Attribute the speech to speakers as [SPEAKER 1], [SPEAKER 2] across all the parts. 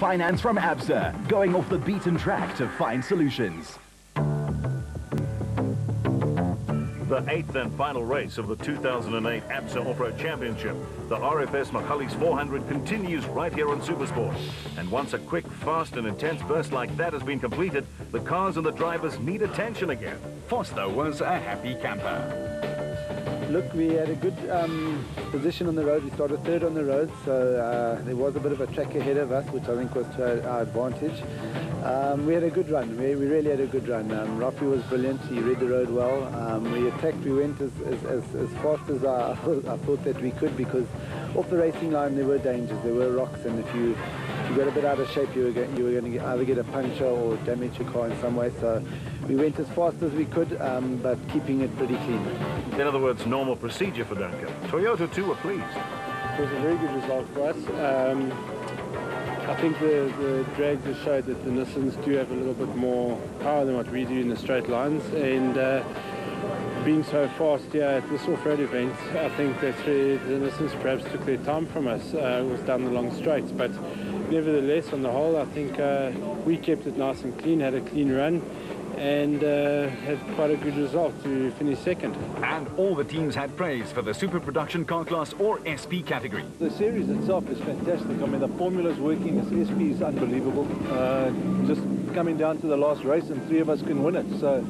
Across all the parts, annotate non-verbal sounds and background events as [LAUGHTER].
[SPEAKER 1] finance from ABSA, going off the beaten track to find solutions.
[SPEAKER 2] The eighth and final race of the 2008 ABSA Off-Road Championship, the RFS Magalies 400 continues right here on Supersport. And once a quick, fast and intense burst like that has been completed, the cars and the drivers need attention again.
[SPEAKER 3] Foster was a happy camper.
[SPEAKER 4] Look, we had a good um, position on the road. We started third on the road, so uh, there was a bit of a track ahead of us, which I think was to our, advantage. Um, we had a good run. We, we, really had a good run. Um, Rafi was brilliant. He read the road well. Um, we attacked. We went as, as, as, as fast as I, [LAUGHS] I, thought that we could because off the racing line there were dangers. There were rocks, and if you you got a bit out of shape, you were, get, you were going to either get a puncture or damage your car in some way. So we went as fast as we could, um, but keeping it pretty clean.
[SPEAKER 2] In other words, normal procedure for Duncan. Toyota too were pleased.
[SPEAKER 5] It was a very good result for us. Um, I think the, the drags have showed that the Nissans do have a little bit more power than what we do in the straight lines. And uh, being so fast here at this off-road event, I think that the Nissans perhaps took their time from us. Uh, it was down the long straights. But nevertheless, on the whole, I think uh, we kept it nice and clean, had a clean run and uh, had quite a good result to finish second.
[SPEAKER 3] And all the teams had praise for the Super Production Car Class or SP category.
[SPEAKER 6] The series itself is fantastic. I mean, the formula is working. This SP is unbelievable. Uh, just coming down to the last race and three of us can win it. So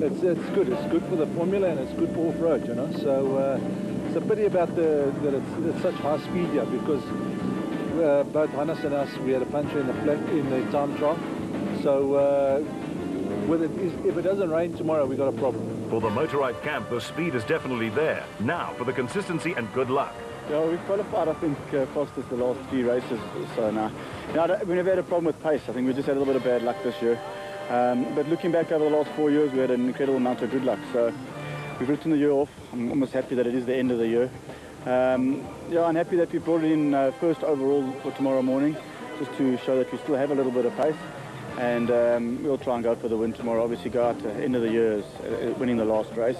[SPEAKER 6] it's, it's good. It's good for the formula and it's good for off-road, you know. So uh, it's a pity about the, that it's, it's such high speed here because uh, both Hannes and us, we had a puncture in the, in the time trial. So uh, it, if it doesn't rain tomorrow, we've got a problem.
[SPEAKER 2] For the Motorrad camp, the speed is definitely there. Now for the consistency and good luck.
[SPEAKER 7] Yeah, we've qualified, I think, uh, fastest the last three races so now. Know, we never had a problem with pace. I think we just had a little bit of bad luck this year. Um, but looking back over the last four years, we had an incredible amount of good luck. So we've written the year off. I'm almost happy that it is the end of the year. Um, yeah, I'm happy that we brought it in uh, first overall for tomorrow morning, just to show that we still have a little bit of pace and um, we'll try and go for the win tomorrow. Obviously go out to the end of the year uh, winning the last race.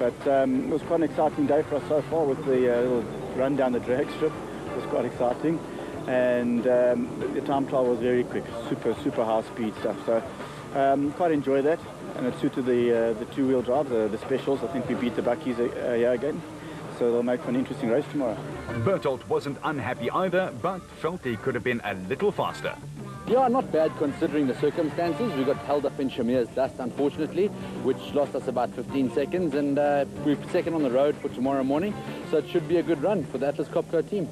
[SPEAKER 7] But um, it was quite an exciting day for us so far with the uh, little run down the drag strip. It was quite exciting. And um, the time trial was very quick, super, super high speed stuff. So um, quite enjoy that. And it suited the, uh, the two-wheel drive, the, the specials. I think we beat the Buckies a, a again so they'll make for an interesting race tomorrow.
[SPEAKER 3] Berthold wasn't unhappy either, but felt he could have been a little faster.
[SPEAKER 8] Yeah, not bad considering the circumstances. We got held up in Shamir's dust, unfortunately, which lost us about 15 seconds, and uh, we're second on the road for tomorrow morning, so it should be a good run for the Atlas Copco team.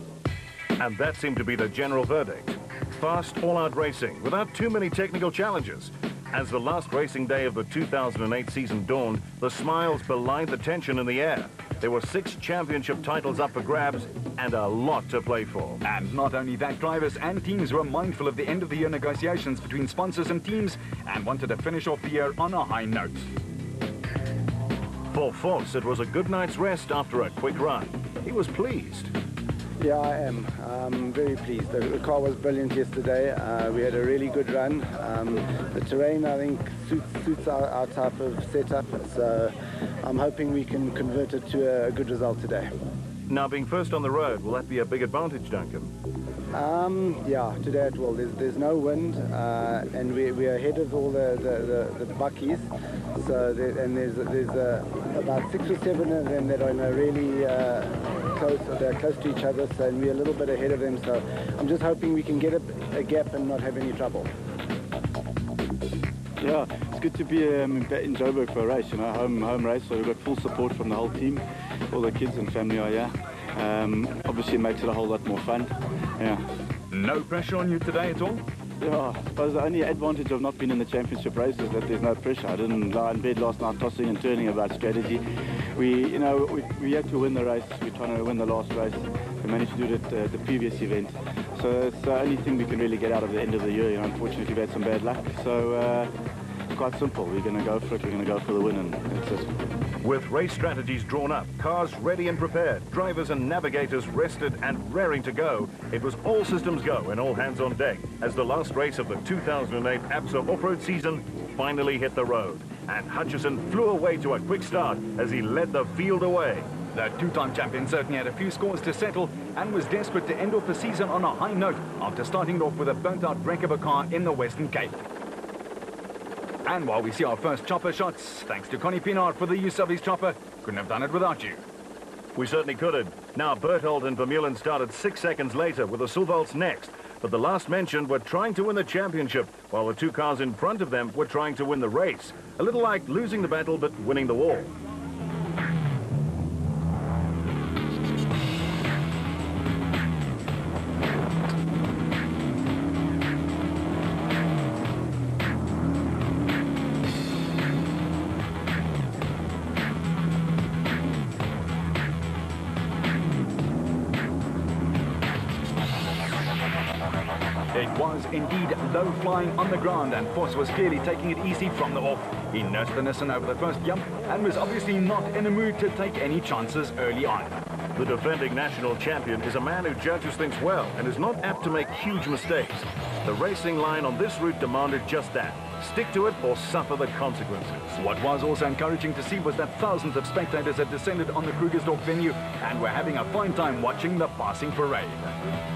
[SPEAKER 2] And that seemed to be the general verdict. Fast, all-out racing, without too many technical challenges. As the last racing day of the 2008 season dawned, the smiles belied the tension in the air. There were six championship titles up for grabs and a lot to play for.
[SPEAKER 3] And not only that, drivers and teams were mindful of the end of the year negotiations between sponsors and teams and wanted to finish off the year on a high note.
[SPEAKER 2] For Fox, it was a good night's rest after a quick run. He was pleased.
[SPEAKER 4] Yeah, I am. I'm very pleased. The, the car was brilliant yesterday. Uh, we had a really good run. Um, the terrain, I think, suits, suits our, our, type of setup. So I'm hoping we can convert it to a, a good result today.
[SPEAKER 2] Now, being first on the road, will that be a big advantage, Duncan?
[SPEAKER 4] Um, yeah, today it will. There's, there's no wind, uh, and we, we are ahead of all the, the, the, the buckies. So there, and there's there's uh, about six or seven of them that are in a really close. They're close to each other, so and we're a little bit ahead of them. So I'm just hoping we can get a, a gap and not have any trouble.
[SPEAKER 7] Yeah, it's good to be um, in Joburg for a race, you know, home home race. So we've got full support from the whole team. All the kids and family are here. Um, obviously, it makes it a whole lot more fun. Yeah.
[SPEAKER 3] No pressure on you today at all?
[SPEAKER 7] Yeah, I suppose the only advantage of not being in the championship race is that there's no pressure. I didn't lie in bed last night tossing and turning about strategy. We, you know, we, we had to win the race. We're trying to win the last race. We managed to do it at uh, the previous event. So it's the only thing we can really get out of the end of the year. You know, unfortunately, we've had some bad luck. So uh, quite simple. We're going to go for it. We're going to go for the win, and that's it.
[SPEAKER 2] With race strategies drawn up, cars ready and prepared, drivers and navigators rested and raring to go, it was all systems go and all hands on deck as the last race of the 2008 ABSA off-road season finally hit the road. And Hutchison flew away to a quick start as he led the field away.
[SPEAKER 3] The two-time champion certainly had a few scores to settle and was desperate to end off the season on a high note after starting off with a burnt-out wreck of a car in the Western Cape. And while we see our first chopper shots, thanks to Connie Pinard for the use of his chopper, couldn't have done it without you.
[SPEAKER 2] We certainly could have. Now, Berthold and Vermeulen started six seconds later with the Sulvolts next. But the last mentioned were trying to win the championship, while the two cars in front of them were trying to win the race. A little like losing the battle, but winning the war.
[SPEAKER 3] Flying on the ground and Vos was clearly taking it easy from the off. He nursed the Nissan over the first jump and was obviously not in a mood to take any chances early on.
[SPEAKER 2] The defending national champion is a man who judges things well and is not apt to make huge mistakes. The racing line on this route demanded just that. Stick to it or suffer the consequences.
[SPEAKER 3] What was also encouraging to see was that thousands of spectators had descended on the Krugersdorp venue and were having a fine time watching the passing parade.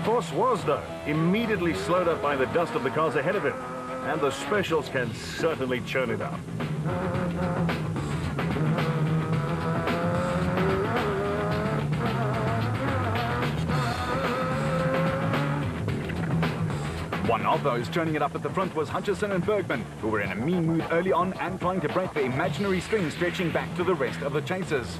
[SPEAKER 2] Vos was, though, immediately slowed up by the dust of the cars ahead of him. And the specials can certainly churn it up.
[SPEAKER 3] One of those turning it up at the front was Hutchison and Bergman, who were in a mean mood early on and trying to break the imaginary string stretching back to the rest of the chasers.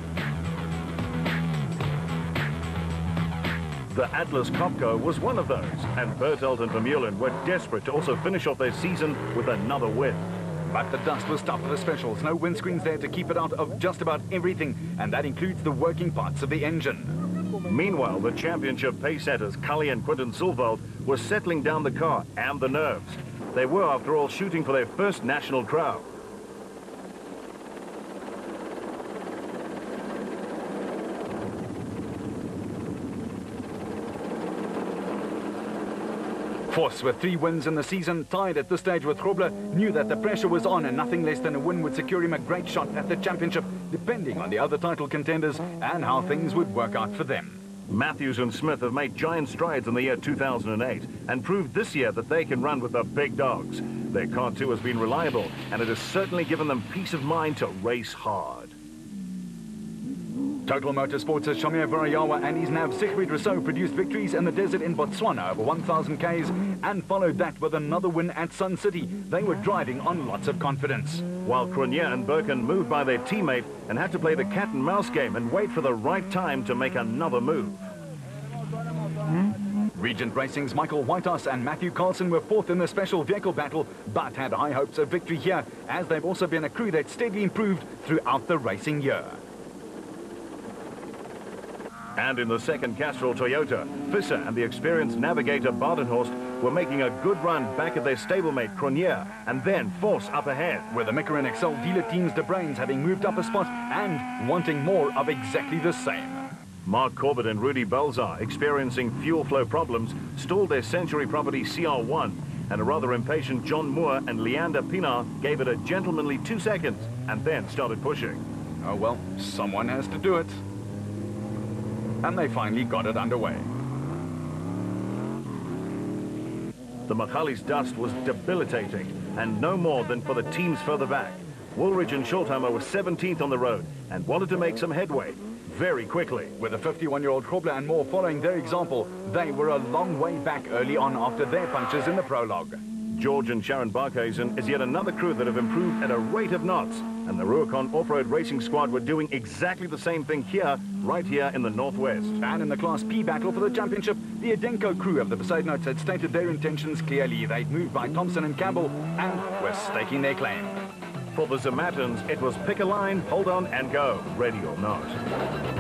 [SPEAKER 2] The Atlas Copco was one of those, and Berthold and Vermeulen were desperate to also finish off their season with another win.
[SPEAKER 3] But the dust was tough for the specials. No windscreens there to keep it out of just about everything, and that includes the working parts of the engine.
[SPEAKER 2] Meanwhile, the championship pace setters, Cully and Quinton Sulvold, were settling down the car and the nerves. They were, after all, shooting for their first national crown.
[SPEAKER 3] Vos, with three wins in the season, tied at this stage with Grobler, knew that the pressure was on and nothing less than a win would secure him a great shot at the championship, depending on the other title contenders and how things would work out for them.
[SPEAKER 2] Matthews and Smith have made giant strides in the year 2008 and proved this year that they can run with the big dogs. Their car too has been reliable and it has certainly given them peace of mind to race hard.
[SPEAKER 3] Total Motorsports' Shamir Variawa and his nav Siegfried Rousseau produced victories in the desert in Botswana over 1,000 Ks and followed that with another win at Sun City. They were driving on lots of confidence.
[SPEAKER 2] While Cronier and Birkin moved by their teammate and had to play the cat and mouse game and wait for the right time to make another move. Hmm?
[SPEAKER 3] Regent Racing's Michael Whitehouse and Matthew Carlson were fourth in the special vehicle battle, but had high hopes of victory here, as they've also been a crew that steadily improved throughout the racing year.
[SPEAKER 2] And in the second Castrol Toyota, Visser and the experienced navigator Badenhorst were making a good run back at their stablemate Cronier, and then Vos up ahead.
[SPEAKER 3] With the Michelin Excel dealer teams De Brains having moved up a spot and wanting more of exactly the same.
[SPEAKER 2] Mark Corbett and Rudy Belzar, experiencing fuel flow problems, stalled their Century Property CR1, and a rather impatient John Moore and Leander Pinar gave it a gentlemanly two seconds, and then started pushing.
[SPEAKER 3] Oh well, someone has to do it. And they finally got it underway.
[SPEAKER 2] The Magalies dust was debilitating, and no more than for the teams further back. Woolridge and Schultheimer were 17th on the road and wanted to make some headway very quickly.
[SPEAKER 3] With the 51-year-old Grobler and Moore following their example, they were a long way back early on after their punches in the prologue.
[SPEAKER 2] George and Sharon Barkhuizen is yet another crew that have improved at a rate of knots, and the Rubicon Off-Road Racing Squad were doing exactly the same thing here, right here in the Northwest.
[SPEAKER 3] And in the Class P battle for the championship, the Adenko crew of the Bezuidenhouts had stated their intentions clearly. They'd moved by Thompson and Campbell and were staking their claim.
[SPEAKER 2] For the Zermattans, it was pick a line, hold on, and go, ready or not.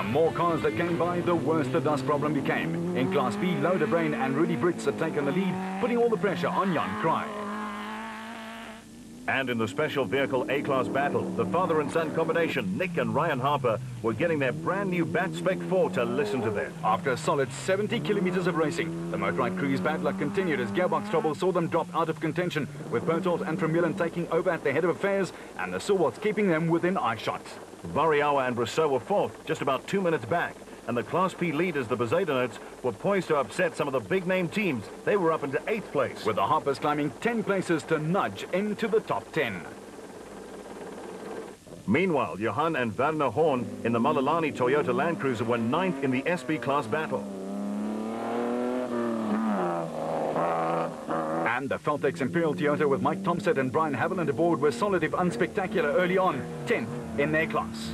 [SPEAKER 3] The more cars that came by, the worse the dust problem became. In Class B, Louw de Bruin and Rudy Brits had taken the lead, putting all the pressure on Jan Kraai.
[SPEAKER 2] And in the special vehicle A-Class battle, the father and son combination, Nick and Ryan Harper, were getting their brand new Bat Spec 4 to listen to them.
[SPEAKER 3] After a solid 70 kilometers of racing, the Motorrad crew's bad luck continued as gearbox trouble saw them drop out of contention, with Berthold and Vermeulen taking over at the head of affairs and the Silwarts keeping them within eyeshot.
[SPEAKER 2] Variawa and Rousseau were fourth, just about two minutes back. And the Class P leaders, the Bezuidenhouts, were poised to upset some of the big-name teams. They were up into eighth place.
[SPEAKER 3] With the Harpers climbing 10 places to nudge into the top 10.
[SPEAKER 2] Meanwhile, Johan and Werner Horn in the Malolani Toyota Land Cruiser were ninth in the SB class battle.
[SPEAKER 3] And the Feltex Imperial Toyota with Mike Thompson and Brian Haviland aboard were solid if unspectacular early on, 10th in their class.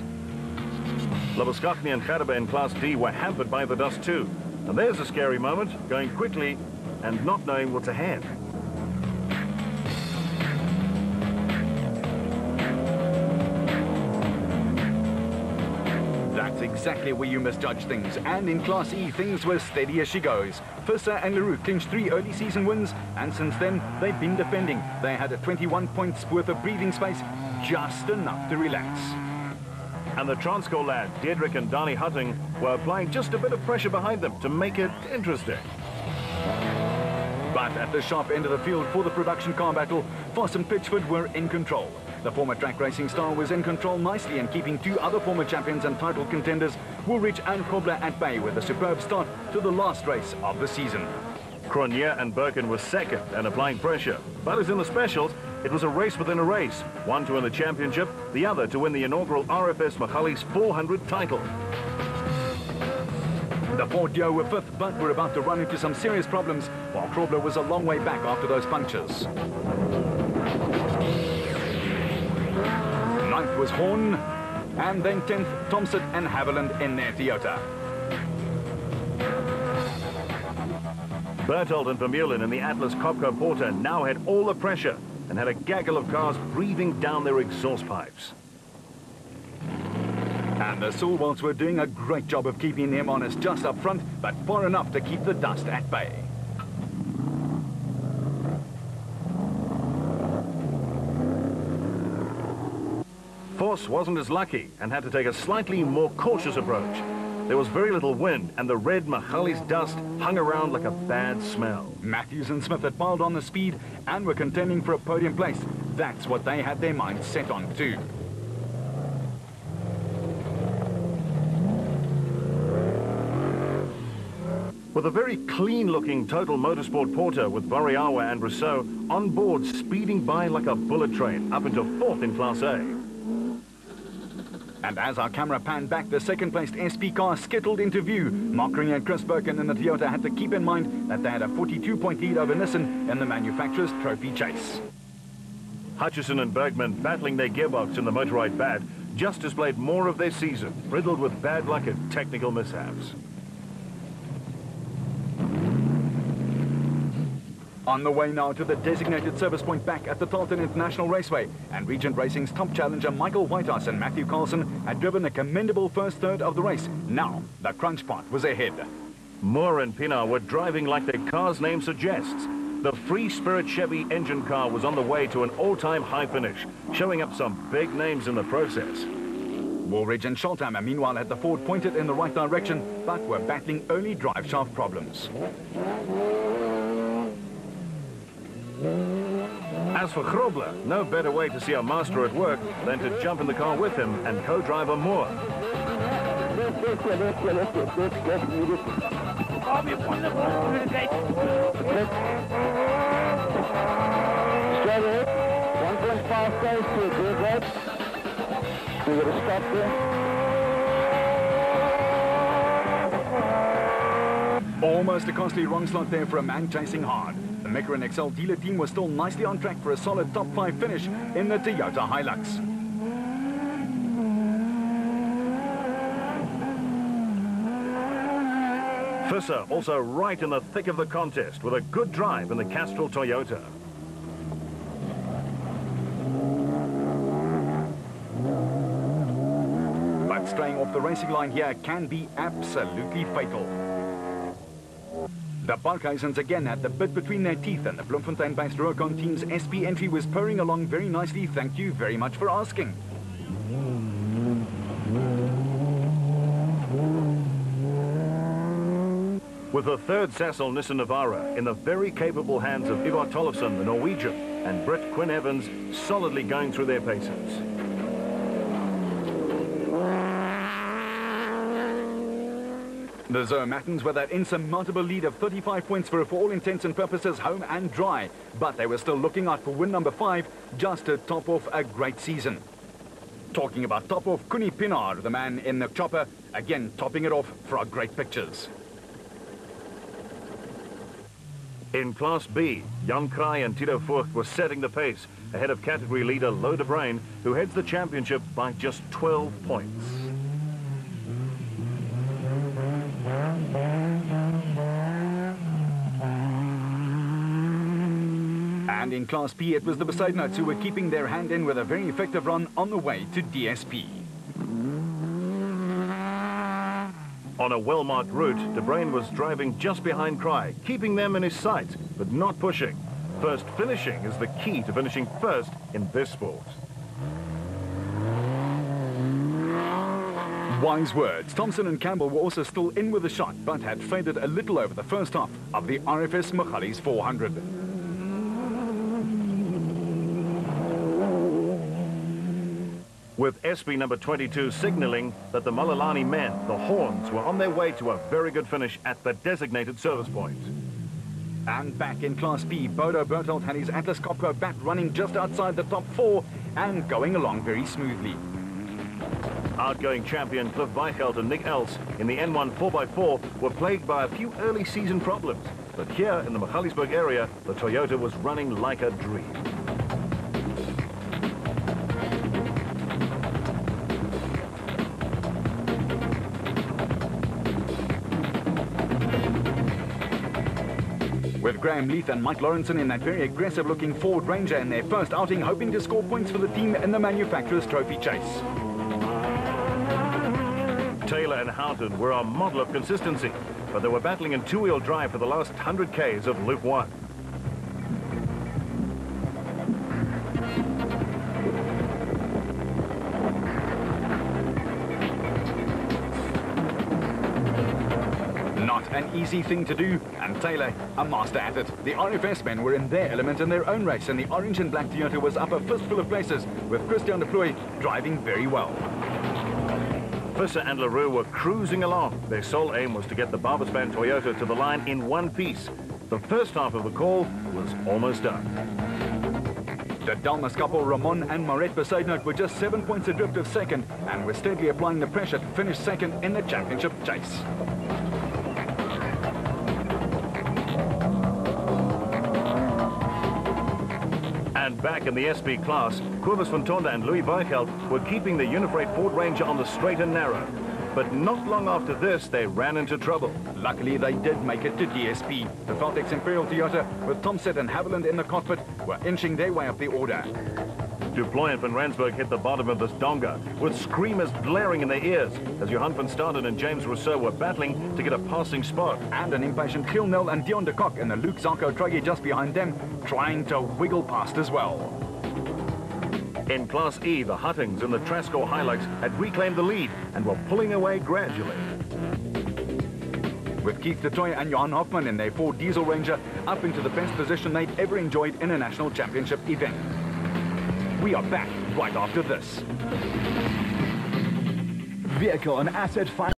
[SPEAKER 2] Labuschagne and Gerbe in Class D were hampered by the dust too. And there's a scary moment, going quickly and not knowing what's ahead.
[SPEAKER 3] Exactly where you misjudge things. And in Class E, things were steady as she goes. Visser and Leroux clinched three early season wins, and since then, they've been defending. They had a 21 points worth of breathing space, just enough to relax.
[SPEAKER 2] And the Transco lad, Diedrich and Donny Hutting, were applying just a bit of pressure behind them to make it interesting.
[SPEAKER 3] But at the sharp end of the field for the production car battle, Vos and Pitchford were in control. The former track racing star was in control nicely and keeping two other former champions and title contenders, Woolridge and Grobler at bay with a superb start to the last race of the season.
[SPEAKER 2] Cronier and Birkin were second and applying pressure. But as in the specials, it was a race within a race. One to win the championship, the other to win the inaugural RFS Magalies 400 title.
[SPEAKER 3] The Ford Dio were fifth, but were about to run into some serious problems, while Grobler was a long way back after those punctures. Was Horn, and then 10th, Thompson and Haviland in their Toyota.
[SPEAKER 2] Berthold and Vermeulen in the Atlas Copco Porter now had all the pressure and had a gaggle of cars breathing down their exhaust pipes.
[SPEAKER 3] And the Silwarts were doing a great job of keeping them honest just up front, but far enough to keep the dust at bay.
[SPEAKER 2] Vos wasn't as lucky and had to take a slightly more cautious approach. There was very little wind, and the red Magalies dust hung around like a bad smell.
[SPEAKER 3] Matthews and Smith had piled on the speed and were contending for a podium place. That's what they had their minds set on too.
[SPEAKER 2] With a very clean-looking Total Motorsport Porter with Variawa and Rousseau on board speeding by like a bullet train up into fourth in Class A.
[SPEAKER 3] And as our camera panned back, the second-placed SP car skittled into view. Mockering and Chris Birkin in the Toyota had to keep in mind that they had a 42-point lead over Nissan in the manufacturer's trophy chase.
[SPEAKER 2] Hutchison and Bergman, battling their gearbox in the Motorrad Bat, just displayed more of their season, riddled with bad luck and technical mishaps.
[SPEAKER 3] On the way now to the designated service point back at the Tarlton International Raceway, and Regent Racing's top challenger Michael Whitehouse and Matthew Carlson had driven a commendable first third of the race. Now, the crunch part was ahead.
[SPEAKER 2] Moore and Pinar were driving like their car's name suggests. The Free Spirit Chevy engine car was on the way to an all-time high finish, showing up some big names in the process.
[SPEAKER 3] Woolridge and Schultheimer meanwhile had the Ford pointed in the right direction, but were battling early drive shaft problems.
[SPEAKER 2] As for Grobler, no better way to see a master at work than to jump in the car with him and co-driver Moore.
[SPEAKER 9] Straight 1.5 goes to a good right. We're going to stop there.
[SPEAKER 3] Almost a costly wrong slot there for a man chasing hard. The and XL dealer team was still nicely on track for a solid top five finish in the Toyota Hilux.
[SPEAKER 2] Visser also right in the thick of the contest with a good drive in the Castrol Toyota.
[SPEAKER 3] But straying off the racing line here can be absolutely fatal. The Barkhuizens again had the bit between their teeth and the Bloemfontein-based Rokon team's SP entry was purring along very nicely. Thank you very much for asking.
[SPEAKER 2] With the third Sasol Nissan Navara in the very capable hands of Ivar Tollefsen, the Norwegian, and Britt Quin Evans solidly going through their paces.
[SPEAKER 3] The Zermattens with that insurmountable lead of 35 points for, for all intents and purposes home and dry. But they were still looking out for win number five just to top off a great season. Talking about top off, Kuni Pinar, the man in the chopper, again topping it off for our great pictures.
[SPEAKER 2] In Class B, Jan Kraai and Tito Vogt were setting the pace ahead of category leader Louw de Bruin, who heads the championship by just 12 points.
[SPEAKER 3] And in Class P, it was the Bezuidenhouts who were keeping their hand in with a very effective run on the way to DSP.
[SPEAKER 2] On a well-marked route, De Bruin was driving just behind Kraai, keeping them in his sight, but not pushing. First finishing is the key to finishing first in this sport.
[SPEAKER 3] Wise words. Thompson and Campbell were also still in with the shot, but had faded a little over the first half of the RFS Magalies 400.
[SPEAKER 2] With SB number 22 signaling that the Malelani men, the Horns, were on their way to a very good finish at the designated service point.
[SPEAKER 3] And back in Class B, Bodo Berthold had his Atlas Copco bat running just outside the top four and going along very smoothly.
[SPEAKER 2] Outgoing champion Cliff Weichelt and Nick Els in the N1 4x4 were plagued by a few early season problems. But here in the Magaliesburg area, the Toyota was running like a dream.
[SPEAKER 3] Graham Leith and Mike Lawrenson in that very aggressive-looking Ford Ranger in their first outing, hoping to score points for the team in the manufacturer's trophy chase.
[SPEAKER 2] Taylor and Houghton were a model of consistency, but they were battling in two-wheel drive for the last 100 Ks of Loop 1.
[SPEAKER 3] Easy thing to do, and Taylor, a master at it. The RFS men were in their element in their own race, and the orange and black Toyota was up a fistful of places, with Christian de Plooy driving very well.
[SPEAKER 2] Visser and Leroux were cruising along. Their sole aim was to get the Barbaspan Toyota to the line in one piece. The first half of the call was almost done.
[SPEAKER 3] The Delmas couple, Ramon and Moret Bezuidenhout, were just seven points adrift of second and were steadily applying the pressure to finish second in the championship chase.
[SPEAKER 2] Back in the SP class, Cobus van Tonder and Louis Weichelt were keeping the Unifreight Ford Ranger on the straight and narrow. But not long after this, they ran into trouble.
[SPEAKER 3] Luckily, they did make it to DSP. The Feltex Imperial Toyota, with Thompson and Haviland in the cockpit, were inching their way up the order.
[SPEAKER 2] Duploy and Van Rensburg hit the bottom of this donga, with screamers blaring in their ears, as Johan van Staden and James Rousseau were battling to get a passing spot.
[SPEAKER 3] And an impatient Giel Nel and Dion de Kock and the Luke Zarko truggy just behind them, trying to wiggle past as well.
[SPEAKER 2] In Class E, the Huttings and the Trasco Hilux had reclaimed the lead and were pulling away gradually.
[SPEAKER 3] With Keith DeToy and Johan Hoffman in their Ford Diesel Ranger up into the best position they'd ever enjoyed in a national championship event. We are back right after this.
[SPEAKER 1] Vehicle and asset finance.